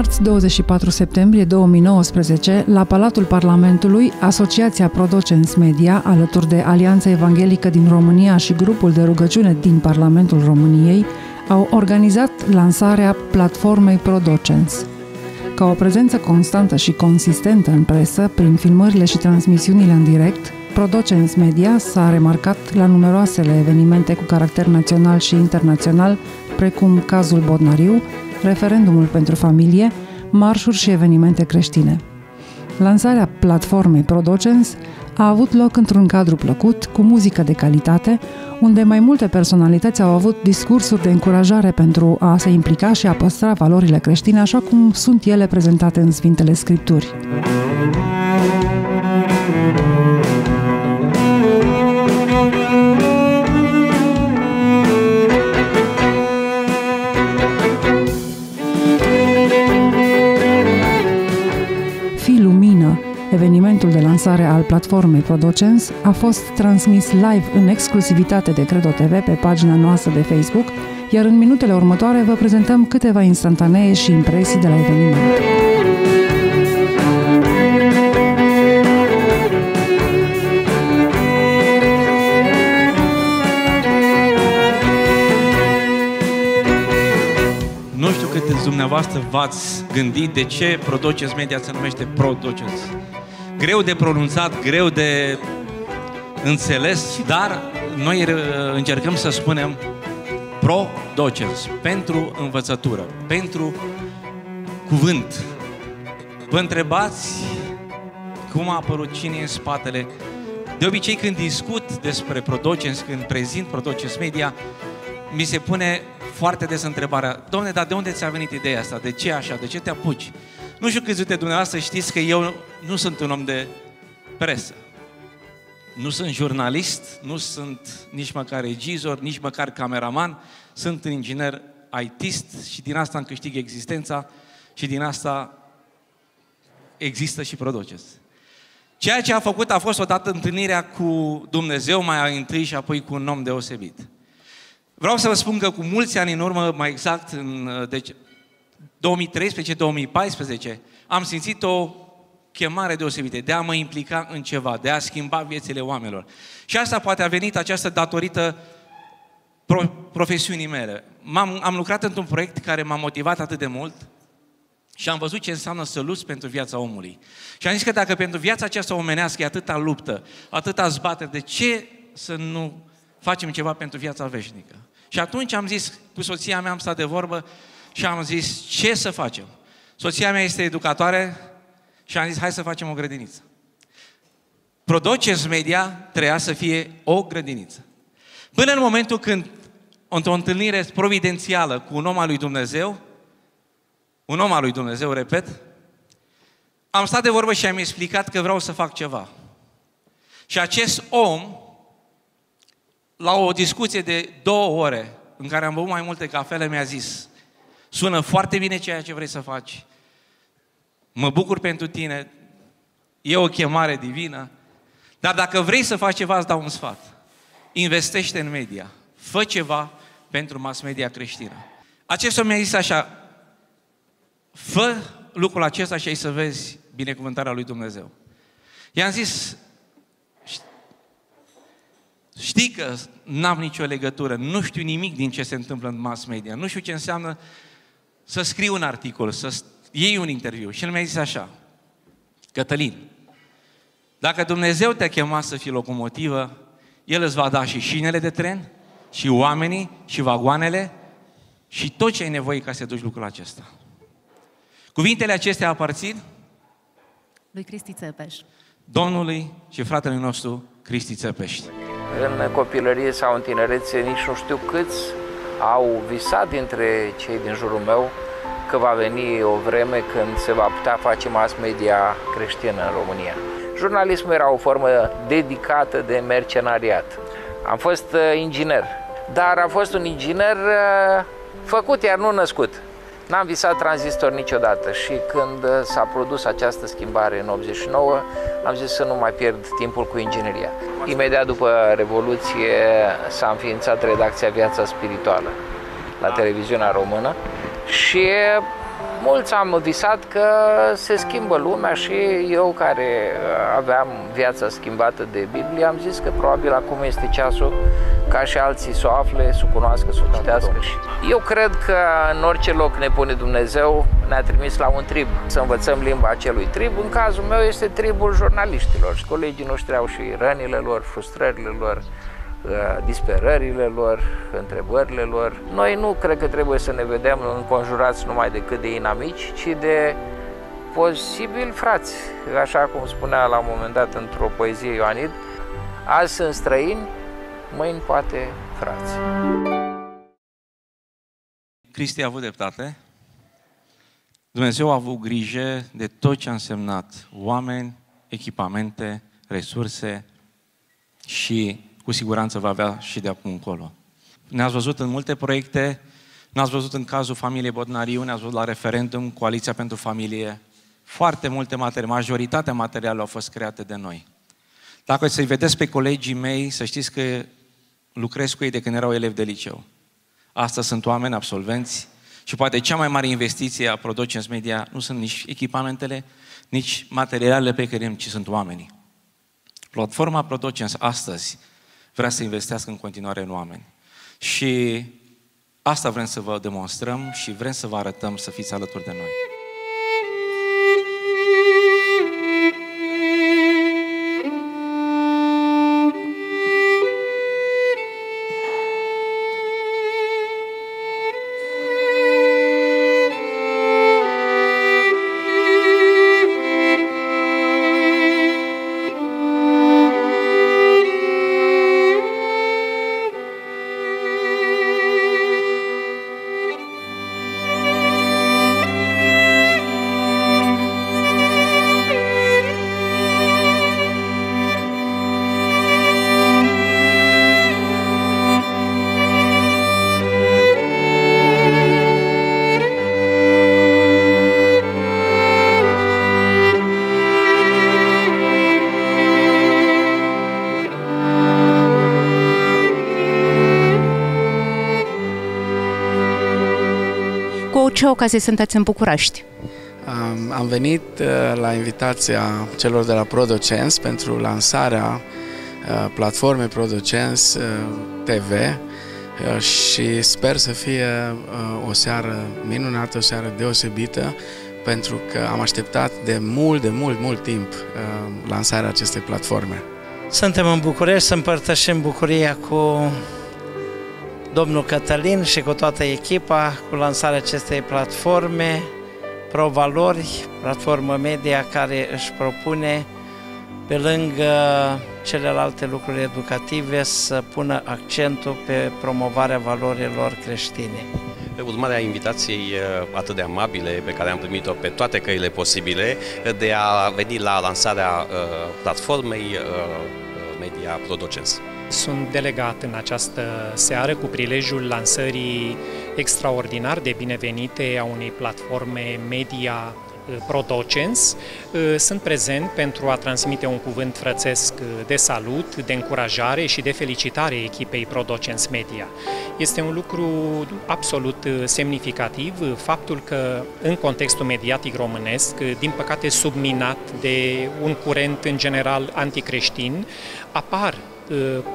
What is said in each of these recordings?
Marți, 24 septembrie 2019, la Palatul Parlamentului, Asociația Prodocens Media, alături de Alianța Evanghelică din România și grupul de rugăciune din Parlamentul României, au organizat lansarea platformei Prodocens. Ca o prezență constantă și consistentă în presă, prin filmările și transmisiunile în direct, Prodocens Media s-a remarcat la numeroasele evenimente cu caracter național și internațional, precum cazul Bodnariu, referendumul pentru familie, marșuri și evenimente creștine. Lansarea platformei Prodocens a avut loc într-un cadru plăcut, cu muzică de calitate, unde mai multe personalități au avut discursuri de încurajare pentru a se implica și a păstra valorile creștine așa cum sunt ele prezentate în Sfintele Scripturi. Lansare al platformei Producens a fost transmis live în exclusivitate de Credo TV pe pagina noastră de Facebook, iar în minutele următoare vă prezentăm câteva instantanee și impresii de la eveniment. Nu știu cât dumneavoastră v-ați gândit de ce Producens Media se numește Producens greu de pronunțat, greu de înțeles, dar noi încercăm să spunem pro-docens, pentru învățătură, pentru cuvânt. Vă întrebați cum a apărut cine în spatele. De obicei când discut despre Prodocens, când prezint Prodocens Media, mi se pune foarte des întrebarea, domne, dar de unde ți-a venit ideea asta? De ce așa? De ce te apuci? Nu știu câți dintre dumneavoastră știți că eu nu sunt un om de presă. Nu sunt jurnalist, nu sunt nici măcar regizor, nici măcar cameraman, sunt un inginer ITist și din asta îmi câștig existența și din asta există și Prodoces. Ceea ce a făcut a fost odată întâlnirea cu Dumnezeu, mai întâi și apoi cu un om deosebit. Vreau să vă spun că cu mulți ani în urmă, mai exact în deci, 2013-2014, am simțit o chemare deosebită de a mă implica în ceva, de a schimba viețile oamenilor. Și asta poate a venit această datorită pro- profesiunii mele. M-am, am lucrat într-un proiect care m-a motivat atât de mult și am văzut ce înseamnă să lupți pentru viața omului. Și am zis că dacă pentru viața aceasta omenească e atâta luptă, atâta zbateri, de ce să nu facem ceva pentru viața veșnică? Și atunci am zis, cu soția mea am stat de vorbă și am zis, ce să facem? Soția mea este educatoare și am zis, hai să facem o grădiniță. Produces Media treia să fie o grădiniță. Până în momentul când, într-o întâlnire providențială cu un om al lui Dumnezeu, un om al lui Dumnezeu, repet, am stat de vorbă și am explicat că vreau să fac ceva. Și acest om, la o discuție de două ore, în care am băut mai multe cafele, mi-a zis, sună foarte bine ceea ce vrei să faci, mă bucur pentru tine, e o chemare divină, dar dacă vrei să faci ceva, îți dau un sfat. Investește în media. Fă ceva pentru mass media creștină. Acest om mi-a zis așa, fă lucrul acesta și ai să vezi binecuvântarea lui Dumnezeu. I-am zis, știi că n-am nicio legătură, nu știu nimic din ce se întâmplă în mass media, nu știu ce înseamnă să scriu un articol, să iei un interviu. Și el mi-a zis așa, Cătălin, dacă Dumnezeu te-a chemat să fii locomotivă, El îți va da și șinele de tren, și oamenii, și vagoanele, și tot ce ai nevoie ca să duci lucrul acesta. Cuvintele acestea aparțin lui Cristi Țepeș. Domnului și fratelui nostru Cristi Țepești. În copilărie sau în tinerețe, nici nu știu câți au visat dintre cei din jurul meu că va veni o vreme când se va putea face mass media creștină în România. Jurnalismul era o formă dedicată de mercenariat. Am fost uh, inginer, dar am fost un inginer uh, făcut, iar nu născut. N-am visat tranzistor niciodată și când uh, s-a produs această schimbare în 89, am zis să nu mai pierd timpul cu ingineria. Imediat după Revoluție s-a înființat redacția Viața Spirituală la televiziunea română și mulți am visat că se schimbă lumea și eu care aveam viața schimbată de Biblie am zis că probabil acum este ceasul ca și alții să o afle, să o cunoască, să o citească. Eu cred că în orice loc ne pune Dumnezeu, ne-a trimis la un trib să învățăm limba acelui trib. În cazul meu este tribul jurnaliștilor și colegii noștri au și rănile lor, frustrările lor, uh, disperările lor, întrebările lor. Noi nu cred că trebuie să ne vedem înconjurați numai decât de inamici, ci de posibil frați. Așa cum spunea la un moment dat într-o poezie Ioanid, azi sunt străini, mâini poate frați. Cristi a avut dreptate. Dumnezeu a avut grijă de tot ce a însemnat oameni, echipamente, resurse și cu siguranță va avea și de acum încolo. Ne-ați văzut în multe proiecte, ne-ați văzut în cazul familiei Bodnariu, ne-ați văzut la referendum, Coaliția pentru Familie. Foarte multe materiale, majoritatea materialelor au fost create de noi. Dacă să-i vedeți pe colegii mei, să știți că lucrez cu ei de când erau elevi de liceu. Astăzi sunt oameni absolvenți și poate cea mai mare investiție a Productions Media nu sunt nici echipamentele, nici materialele pe care ci sunt oamenii. Platforma Productions astăzi vrea să investească în continuare în oameni. Și asta vrem să vă demonstrăm și vrem să vă arătăm să fiți alături de noi. Ce ocazie sunteți în București? Am, am venit uh, la invitația celor de la Producens pentru lansarea uh, platformei Producens uh, TV uh, și sper să fie uh, o seară minunată, o seară deosebită pentru că am așteptat de mult, de mult, mult timp uh, lansarea acestei platforme. Suntem în București să împărtășim bucuria cu domnul Cătălin și cu toată echipa cu lansarea acestei platforme Pro Valori, platformă media care își propune pe lângă celelalte lucruri educative să pună accentul pe promovarea valorilor creștine. Pe urmarea invitației uh, atât de amabile pe care am primit-o pe toate căile posibile de a veni la lansarea uh, platformei uh, Media Producens. Sunt delegat în această seară cu prilejul lansării extraordinar de binevenite a unei platforme media uh, Protocens. Uh, sunt prezent pentru a transmite un cuvânt frățesc uh, de salut, de încurajare și de felicitare echipei Protocens Media. Este un lucru absolut semnificativ faptul că în contextul mediatic românesc, din păcate subminat de un curent în general anticreștin, apar Uh,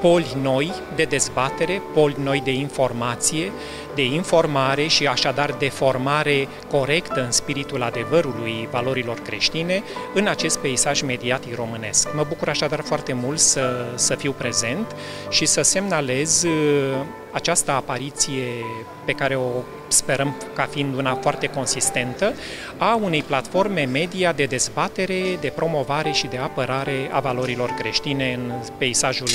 poli noi de dezbatere, poli noi de informație, de informare și așadar de formare corectă în spiritul adevărului valorilor creștine în acest peisaj mediatic românesc. Mă bucur așadar foarte mult să, să fiu prezent și să semnalez uh, această apariție pe care o sperăm ca fiind una foarte consistentă, a unei platforme media de dezbatere, de promovare și de apărare a valorilor creștine în peisajul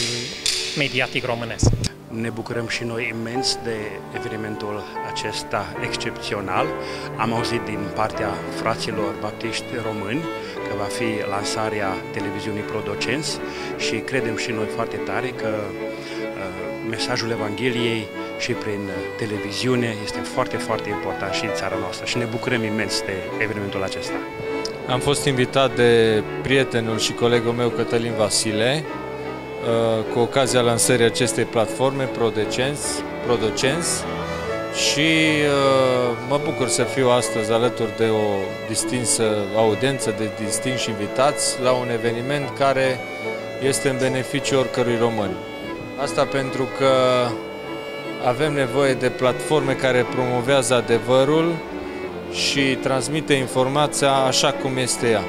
mediatic românesc. Ne bucurăm și noi imens de evenimentul acesta excepțional. Am auzit din partea fraților baptiști români că va fi lansarea televiziunii Prodocenți și credem și noi foarte tare că uh, mesajul Evangheliei și prin uh, televiziune este foarte, foarte important și în țara noastră și ne bucurăm imens de evenimentul acesta. Am fost invitat de prietenul și colegul meu Cătălin Vasile uh, cu ocazia lansării acestei platforme Prodecens, Prodocens și uh, mă bucur să fiu astăzi alături de o distinsă audiență, de distinși invitați la un eveniment care este în beneficiu oricărui român. Asta pentru că avem nevoie de platforme care promovează adevărul și transmite informația așa cum este ea.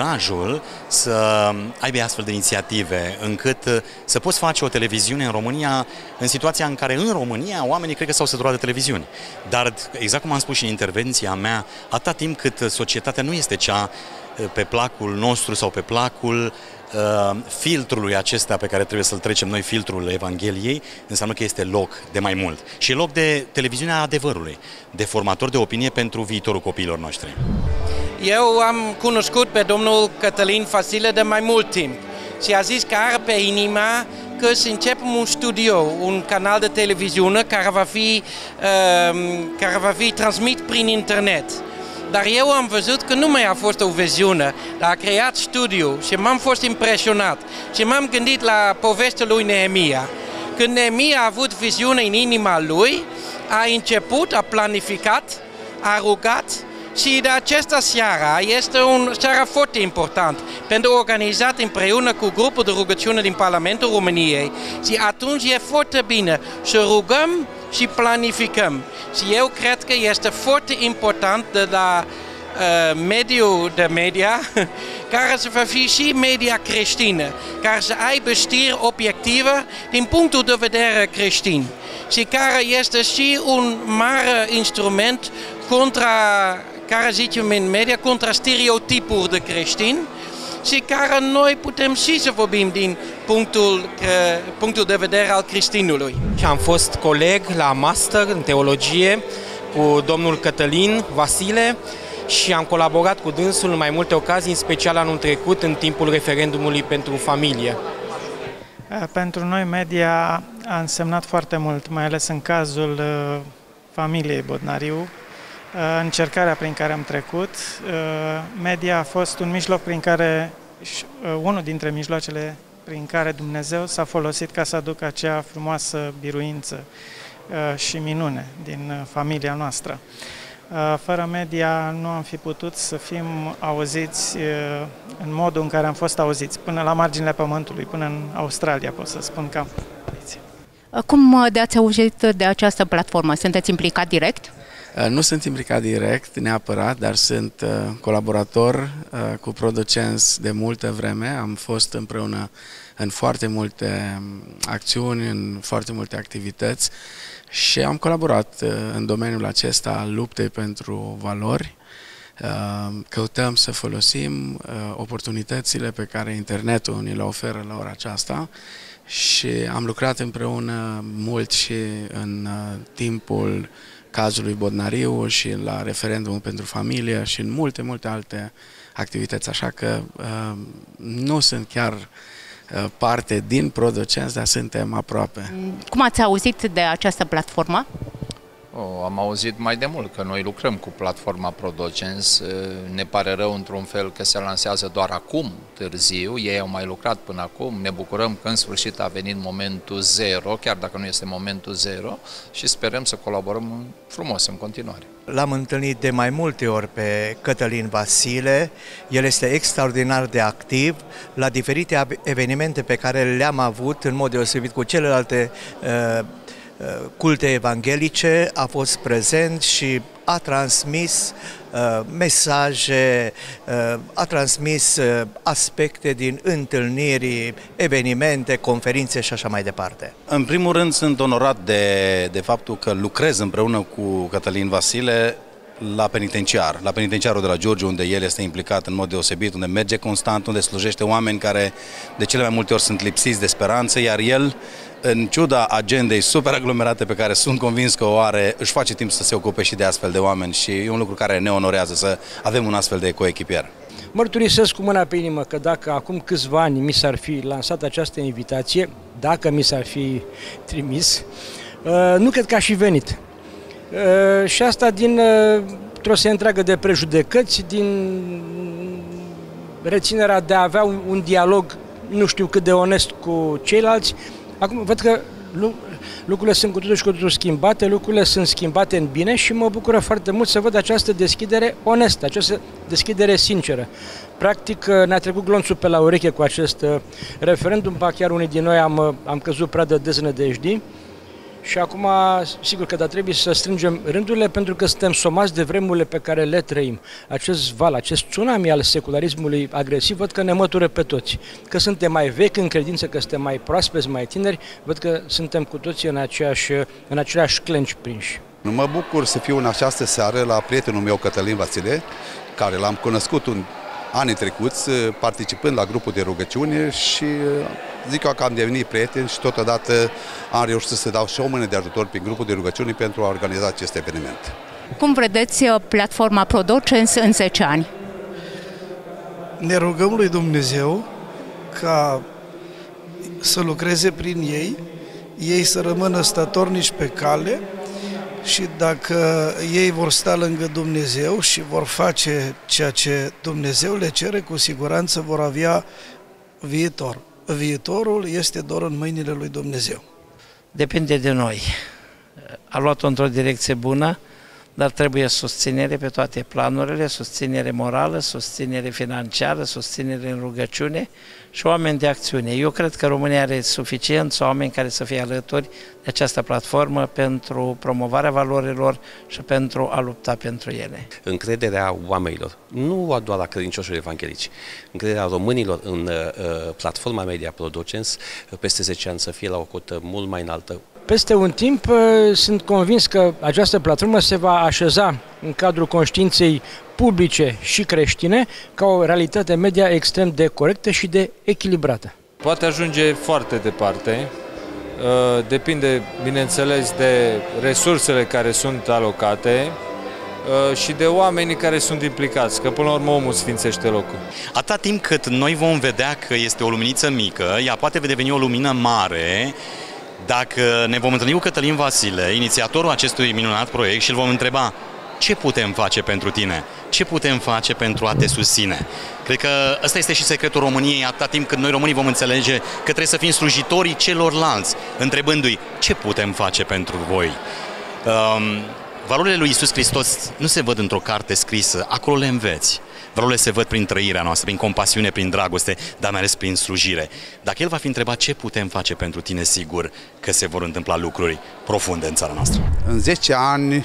Curajul să aibă astfel de inițiative, încât uh, să poți face o televiziune în România, în situația în care în România oamenii cred că s-au săturat de televiziuni. Dar, exact cum am spus și în intervenția mea, atâta timp cât societatea nu este cea uh, pe placul nostru sau pe placul uh, filtrului acesta pe care trebuie să-l trecem noi, filtrul Evangheliei, înseamnă că este loc de mai mult. Și e loc de televiziunea adevărului, de formator de opinie pentru viitorul copiilor noștri. Eu am cunoscut pe domnul Cătălin Fasile de mai mult timp și a zis că are pe inima că să începem un studio, un canal de televiziune care va fi, uh, care va fi transmit prin internet. Dar eu am văzut că nu mai a fost o viziune, dar a creat studio și m-am fost impresionat și m-am gândit la povestea lui Neemia. Când Neemia a avut viziune în inima lui, a început, a planificat, a rugat și de această seara este un seara foarte important pentru organizat împreună cu grupul de rugăciune din Parlamentul României și atunci e foarte bine să rugăm și planificăm. Și eu cred că este foarte important de la uh, mediul de media care să va fi și media creștină, care să aibă știri obiective din punctul de vedere creștin și care este și un mare instrument contra care zicem în media, contra stereotipuri de creștini și care noi putem și să vorbim din punctul, punctul de vedere al creștinului. Și am fost coleg la master în teologie cu domnul Cătălin Vasile și am colaborat cu dânsul în mai multe ocazii, în special anul trecut, în timpul referendumului pentru familie. Pentru noi media a însemnat foarte mult, mai ales în cazul uh, familiei Bodnariu, Uh, încercarea prin care am trecut. Uh, media a fost un mijloc prin care, uh, unul dintre mijloacele prin care Dumnezeu s-a folosit ca să aducă acea frumoasă biruință și minune din familia noastră. Fără media nu am fi putut să fim auziți în modul în care am fost auziți, până la marginile pământului, până în Australia, pot să spun că am Cum de ați auzit de această platformă? Sunteți implicat direct? Uh, nu sunt implicat direct, neapărat, dar sunt uh, colaborator uh, cu Producens de multă vreme. Am fost împreună în foarte multe um, acțiuni, în foarte multe activități și am colaborat în domeniul acesta al luptei pentru valori. Căutăm să folosim oportunitățile pe care internetul ni le oferă la ora aceasta și am lucrat împreună mult și în timpul cazului Bodnariu și la referendumul pentru familie și în multe, multe alte activități, așa că uh, nu sunt chiar uh, parte din Producenți, dar suntem aproape. Cum ați auzit de această platformă? Oh, am auzit mai de mult că noi lucrăm cu platforma Prodocens. Ne pare rău într-un fel că se lansează doar acum, târziu. Ei au mai lucrat până acum. Ne bucurăm că în sfârșit a venit momentul zero, chiar dacă nu este momentul zero, și sperăm să colaborăm frumos în continuare. L-am întâlnit de mai multe ori pe Cătălin Vasile. El este extraordinar de activ la diferite evenimente pe care le-am avut în mod deosebit cu celelalte uh, culte evanghelice, a fost prezent și a transmis uh, mesaje, uh, a transmis uh, aspecte din întâlniri, evenimente, conferințe și așa mai departe. În primul rând sunt onorat de, de faptul că lucrez împreună cu Cătălin Vasile la penitenciar, la penitenciarul de la Giurgiu, unde el este implicat în mod deosebit, unde merge constant, unde slujește oameni care de cele mai multe ori sunt lipsiți de speranță, iar el în ciuda agendei super aglomerate pe care sunt convins că o are, își face timp să se ocupe și de astfel de oameni și e un lucru care ne onorează să avem un astfel de coechipier. Mărturisesc cu mâna pe inimă că dacă acum câțiva ani mi s-ar fi lansat această invitație, dacă mi s-ar fi trimis, uh, nu cred că aș fi venit. Uh, și asta din uh, o serie întreagă de prejudecăți, din reținerea de a avea un, un dialog nu știu cât de onest cu ceilalți. Acum văd că lucrurile sunt cu totul și cu totul schimbate, lucrurile sunt schimbate în bine și mă bucură foarte mult să văd această deschidere onestă, această deschidere sinceră. Practic ne-a trecut glonțul pe la ureche cu acest uh, referendum, ba chiar unii din noi am, uh, am căzut prea de deznădejdii. Și acum, sigur că da, trebuie să strângem rândurile pentru că suntem somați de vremurile pe care le trăim. Acest val, acest tsunami al secularismului agresiv, văd că ne mătură pe toți. Că suntem mai vechi în credință, că suntem mai proaspeți, mai tineri, văd că suntem cu toții în, aceeași, în aceleași clenci prinși. Mă bucur să fiu în această seară la prietenul meu, Cătălin Vasile, care l-am cunoscut un anii trecuți participând la grupul de rugăciune și zic eu că am devenit prieten și totodată am reușit să dau și o mână de ajutor prin grupul de rugăciune pentru a organiza acest eveniment. Cum vedeți uh, platforma Producens în 10 ani? Ne rugăm lui Dumnezeu ca să lucreze prin ei, ei să rămână statornici pe cale și dacă ei vor sta lângă Dumnezeu și vor face ceea ce Dumnezeu le cere, cu siguranță vor avea viitor. Viitorul este doar în mâinile lui Dumnezeu. Depinde de noi. A luat-o într-o direcție bună, dar trebuie susținere pe toate planurile, susținere morală, susținere financiară, susținere în rugăciune și oameni de acțiune. Eu cred că România are suficient oameni care să fie alături de această platformă pentru promovarea valorilor și pentru a lupta pentru ele. Încrederea oamenilor, nu doar a credincioșilor evanghelici, încrederea românilor în uh, platforma Media Producens peste 10 ani să fie la o cotă mult mai înaltă peste un timp uh, sunt convins că această platformă se va așeza în cadrul conștiinței publice și creștine ca o realitate media extrem de corectă și de echilibrată. Poate ajunge foarte departe, uh, depinde, bineînțeles, de resursele care sunt alocate, uh, și de oamenii care sunt implicați, că până la urmă omul sfințește locul. Atâta timp cât noi vom vedea că este o luminiță mică, ea poate deveni o lumină mare dacă ne vom întâlni cu Cătălin Vasile, inițiatorul acestui minunat proiect și îl vom întreba ce putem face pentru tine? Ce putem face pentru a te susține? Cred că ăsta este și secretul României, atâta timp cât noi românii vom înțelege că trebuie să fim slujitorii celorlalți, întrebându-i ce putem face pentru voi. Um, valorile lui Isus Hristos nu se văd într-o carte scrisă, acolo le înveți. Valorile se văd prin trăirea noastră, prin compasiune, prin dragoste, dar mai ales prin slujire. Dacă El va fi întrebat ce putem face pentru tine, sigur că se vor întâmpla lucruri profunde în țara noastră. În 10 ani,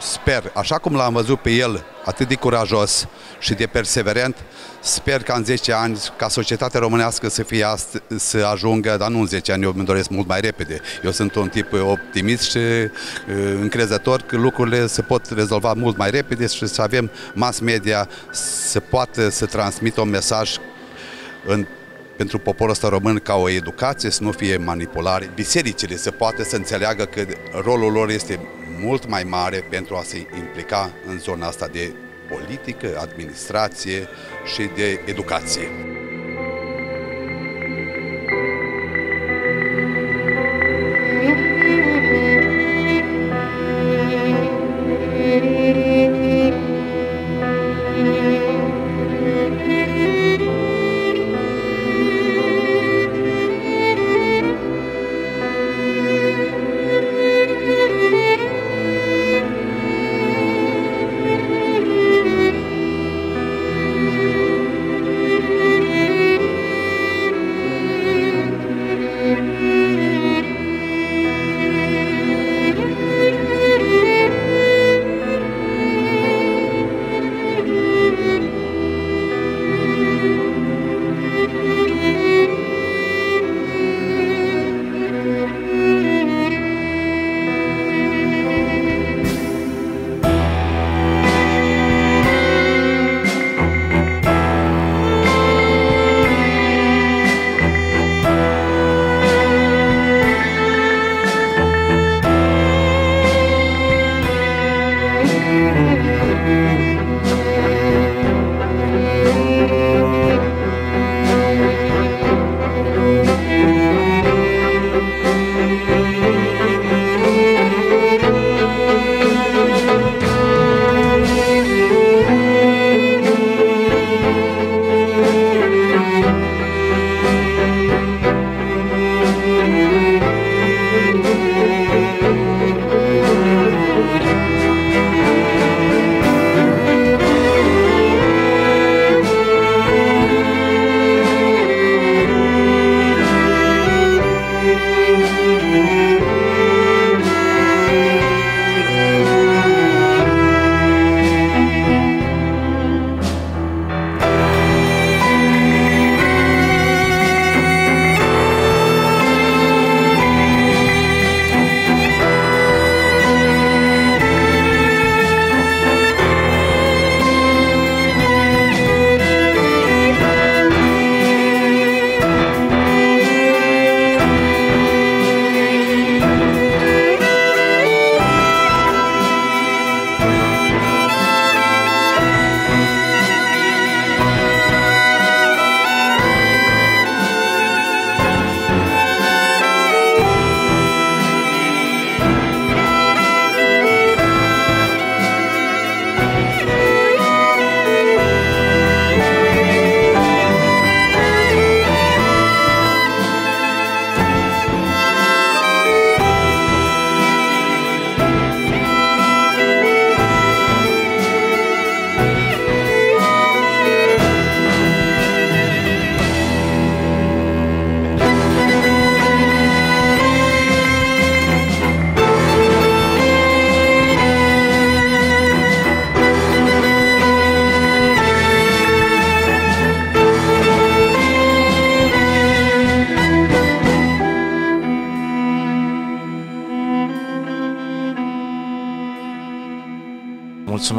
sper, așa cum l-am văzut pe El, atât de curajos și de perseverent, Sper că în 10 ani, ca societatea românească să fie ast- să ajungă, dar nu în 10 ani, eu îmi doresc mult mai repede. Eu sunt un tip optimist și uh, încrezător că lucrurile se pot rezolva mult mai repede și să avem mass media să poată să transmită un mesaj în pentru poporul ăsta român ca o educație, să nu fie manipulare. Bisericile să poate să înțeleagă că rolul lor este mult mai mare pentru a se implica în zona asta de politică, administrație și de educație.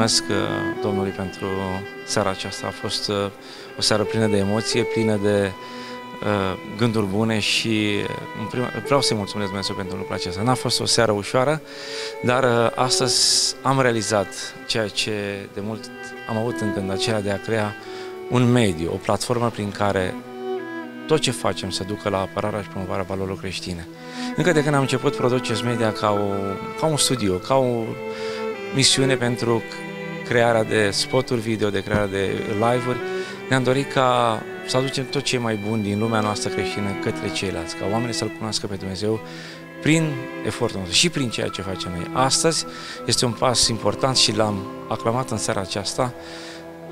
Mulțumesc uh, Domnului pentru seara aceasta. A fost uh, o seară plină de emoție, plină de uh, gânduri bune și în prima, vreau să-i mulțumesc Dumnezeu pentru lucrul acesta. N-a fost o seară ușoară, dar astăzi am realizat ceea ce de mult am avut în gând, aceea de a crea un mediu, o platformă prin care tot ce facem să ducă la apărarea și promovarea valorilor creștine. Încă de când am început Produces Media ca, o, ca un studio, ca o misiune pentru crearea de spoturi video, de crearea de live-uri, ne-am dorit ca să aducem tot ce e mai bun din lumea noastră creștină către ceilalți, ca oamenii să-L cunoască pe Dumnezeu prin efortul nostru și prin ceea ce facem noi. Astăzi este un pas important și l-am aclamat în seara aceasta.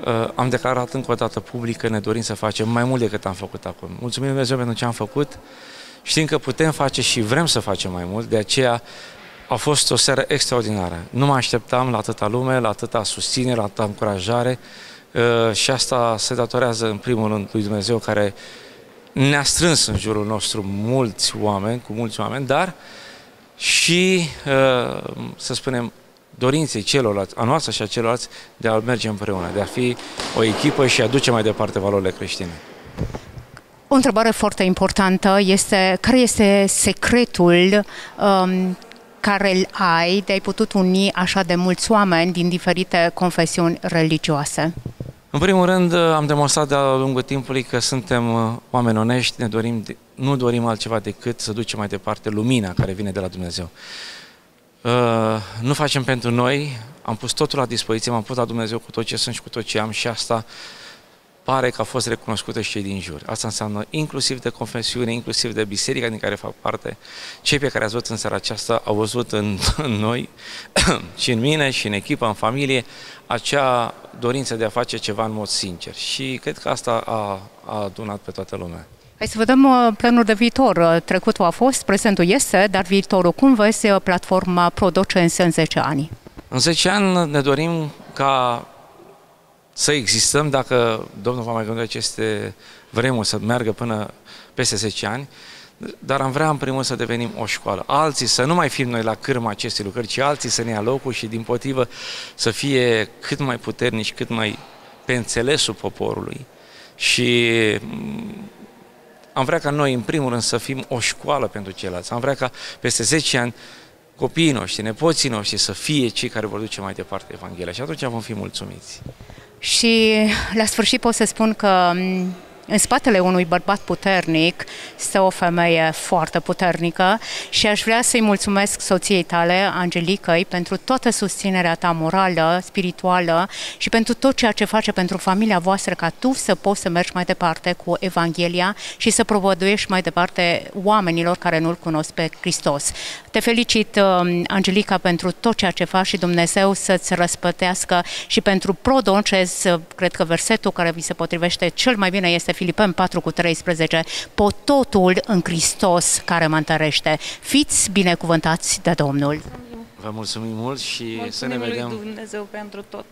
Uh, am declarat încă o dată public că ne dorim să facem mai mult decât am făcut acum. Mulțumim Dumnezeu pentru ce am făcut. Știm că putem face și vrem să facem mai mult, de aceea a fost o seară extraordinară. Nu mă așteptam la atâta lume, la atâta susținere, la atâta încurajare uh, și asta se datorează în primul rând lui Dumnezeu care ne-a strâns în jurul nostru mulți oameni, cu mulți oameni, dar și, uh, să spunem, dorinței celorlalți, a noastră și a celorlalți, de a merge împreună, de a fi o echipă și a duce mai departe valorile creștine. O întrebare foarte importantă este care este secretul um, care îl ai de ai putut uni așa de mulți oameni din diferite confesiuni religioase? În primul rând, am demonstrat de-a lungul timpului că suntem uh, oameni onești, ne dorim, nu dorim altceva decât să ducem mai departe lumina care vine de la Dumnezeu. Uh, nu facem pentru noi, am pus totul la dispoziție, m-am pus la Dumnezeu cu tot ce sunt și cu tot ce am și asta pare că a fost recunoscută și cei din jur. Asta înseamnă inclusiv de confesiune, inclusiv de biserica din care fac parte. Cei pe care ați văzut în seara aceasta au văzut în, în noi și în mine și în echipă, în familie, acea dorință de a face ceva în mod sincer. Și cred că asta a, a adunat pe toată lumea. Hai să vedem uh, planul de viitor. Uh, trecutul a fost, prezentul este, dar viitorul. Cum vezi uh, platforma Producens în 10 ani? În 10 ani ne dorim ca să existăm dacă Domnul va mai gândi aceste vremuri să meargă până peste 10 ani, dar am vrea în primul să devenim o școală. Alții să nu mai fim noi la cârma acestei lucrări, ci alții să ne ia locul și din potrivă să fie cât mai puternici, cât mai pe înțelesul poporului. Și mm, am vrea ca noi, în primul rând, să fim o școală pentru ceilalți. Am vrea ca peste 10 ani copiii noștri, nepoții noștri să fie cei care vor duce mai departe Evanghelia și atunci vom fi mulțumiți. Și la sfârșit pot să spun că în spatele unui bărbat puternic stă o femeie foarte puternică și aș vrea să-i mulțumesc soției tale, Angelicăi, pentru toată susținerea ta morală, spirituală și pentru tot ceea ce face pentru familia voastră ca tu să poți să mergi mai departe cu Evanghelia și să propovăduiești mai departe oamenilor care nu-L cunosc pe Hristos. Te felicit, um, Angelica, pentru tot ceea ce faci și Dumnezeu să-ți răspătească și pentru prodonces, cred că versetul care vi se potrivește cel mai bine este Filipeni 4 cu 13, pot totul în Hristos care mă întărește. Fiți binecuvântați de Domnul! Vă mulțumim mult și mulțumim să ne vedem. lui Dumnezeu pentru tot.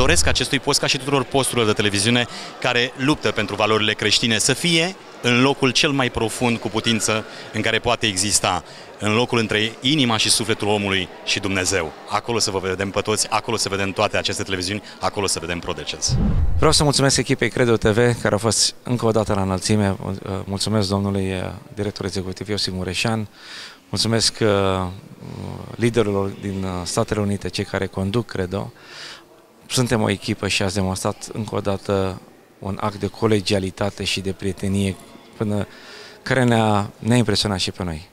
Doresc acestui post, ca și tuturor posturilor de televiziune care luptă pentru valorile creștine, să fie în locul cel mai profund cu putință în care poate exista, în locul între inima și sufletul omului și Dumnezeu. Acolo să vă vedem pe toți, acolo să vedem toate aceste televiziuni, acolo să vedem Prodecens. Vreau să mulțumesc echipei Credo TV, care a fost încă o dată la înălțime. Mulțumesc domnului uh, director executiv Iosif Mureșan, mulțumesc uh, liderilor din uh, Statele Unite, cei care conduc Credo. Suntem o echipă și ați demonstrat încă o dată un act de colegialitate și de prietenie până care ne-a, ne impresionat și pe noi.